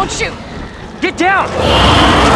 Don't shoot! Get down!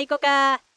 行こうか。